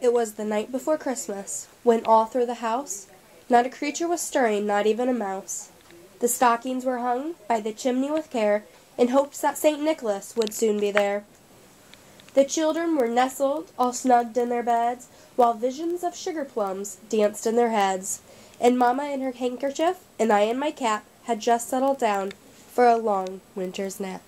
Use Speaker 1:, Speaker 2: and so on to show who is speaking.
Speaker 1: It was the night before Christmas, when all through the house Not a creature was stirring, not even a mouse. The stockings were hung by the chimney with care, In hopes that St. Nicholas would soon be there. The children were nestled all snug in their beds, While visions of sugar plums danced in their heads, And mamma in her handkerchief, and I in my cap, Had just settled down for a long winter's nap.